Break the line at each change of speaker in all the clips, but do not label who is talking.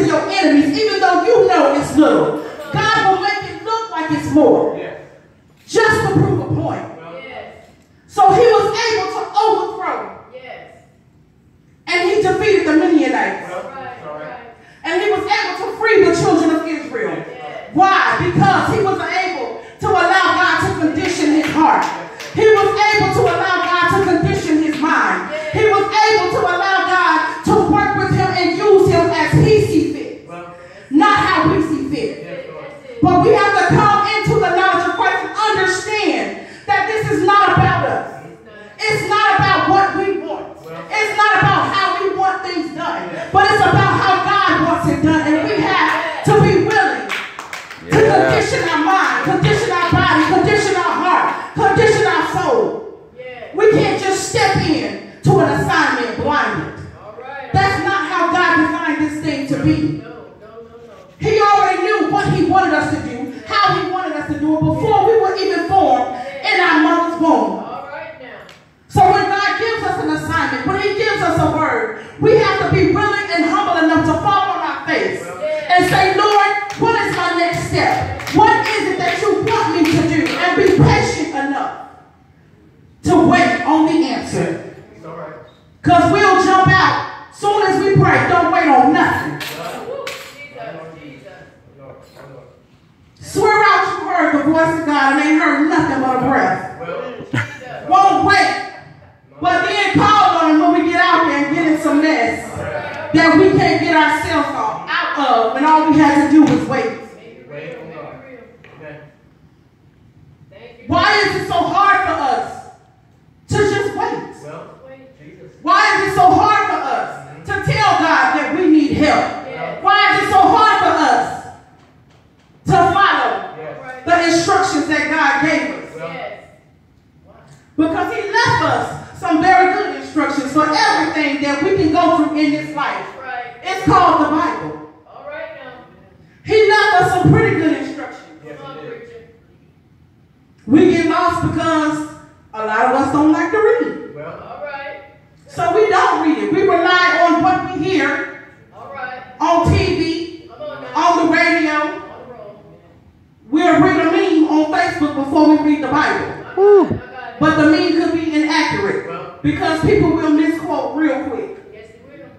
to your enemies, even though you know it's little. God will make it look like it's more. Just to prove a point. So he was able to overthrow. And he defeated the Midianites. And he was able to free the children of Israel. Why? Because he was able to allow God to condition his heart. He was able to allow God to condition his mind. He was able to allow God to work with him and use him as he sees fit. Not how we see fit. But we have to come into the knowledge of Christ and understand that this is not about us. It's not about what we want. It's not about how we want things done. But it's about how God wants it done. And we have to be willing to condition our mind, condition our body, condition our heart, condition our soul. We can't just step in to an assignment blinded. That's not how God designed this thing to be. He already knew what he wanted us to do, how he wanted us to do it before we were even formed in our mother's womb. So when God gives us an assignment, when he gives us a word, we have to be willing and humble enough to fall on our face and say, Lord, what is my next step? What is it that you want me to do? And be patient enough to wait on the answer. Because we'll jump out soon as we pray. Don't wait on nothing. Swear heard the voice of God and ain't heard nothing but a breath. Won't wait. But then call on him when we get out there and get in some mess that we can't get ourselves out of when all we had to do was wait. Why is it so hard for us to just wait? Why is it so hard for us to tell God that we need help? Why is it so hard for us to follow the instructions that God gave us? Because He left us some very good instructions for everything that we can go through in this life. It's called the Bible. He left us some pretty good instructions. We get lost because a lot of us don't like to read. So we don't read it. We rely on what we hear on TV, on the radio. We'll read a meme Facebook before we read the Bible. But the meme could be inaccurate because people will misquote real quick. Yes, they will.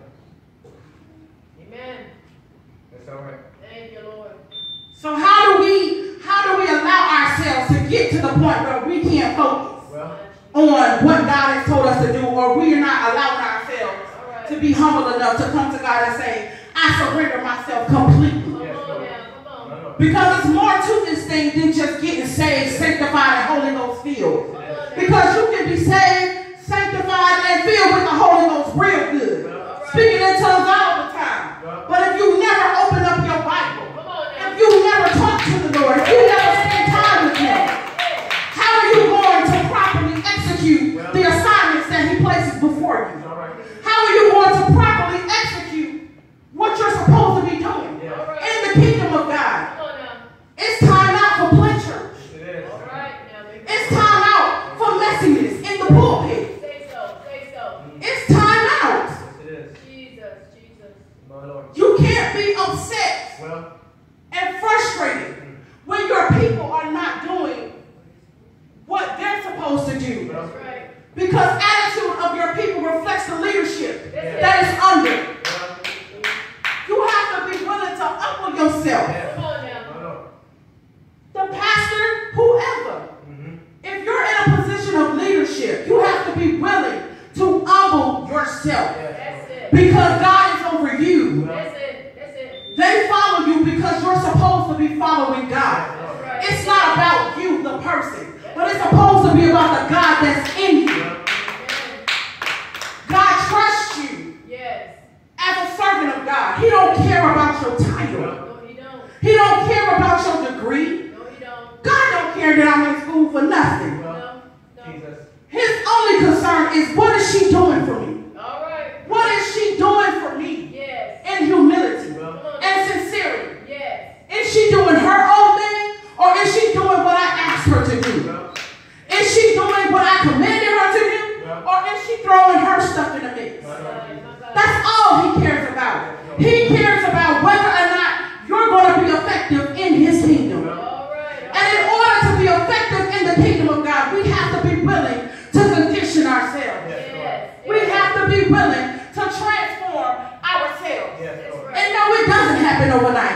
Amen. That's all right. Thank you, Lord. So how do we how do we allow ourselves to get to the point where we can't focus on what God has told us to do, or we are not allowing ourselves to be humble enough to come to God and say, I surrender myself completely. Because it's more to this thing than just getting saved, sanctified, and Holy Ghost filled. Because you can be saved, sanctified, and filled with the Holy Ghost real good. Speaking in tongues all the time. But if you never open up your Bible, if you never talk to the Lord, if you never spend time with Him, how are you going to properly execute the assignments that He places before you? How are you going to properly execute what you're supposed to be doing in the kingdom of God? It's time out for play church. It's time out for messiness in the pulpit. It's time out. You can't be upset and frustrated when your people are not doing what they're supposed to do. Because attitude of your people reflects the leadership that is under. You have to be willing to humble yourself. The pastor, whoever. If you're in a position of leadership, you have to be willing to humble yourself. Because God is over you. They follow you because you're supposed to be following God. It's not about you, the person, but it's supposed to be about the God that's in you. God trusts you yes. as a servant of God. He don't care about your title. No, He don't he don't care about your degree. No, he don't. God don't care that I'm in school for nothing. No, no. His only concern is what is she doing for me? What is she doing for me? In humility and sincerity. Is she doing her own thing or is she doing what I asked her to do? Is she doing what I commanded her to do or is she throwing her stuff in the mix? That's all he cares about. He cares about on whether or not you're going to be effective in his kingdom. And in order to be effective in the kingdom of God, we have to be willing to condition ourselves. We have to be willing to transform ourselves. And no, it doesn't happen overnight.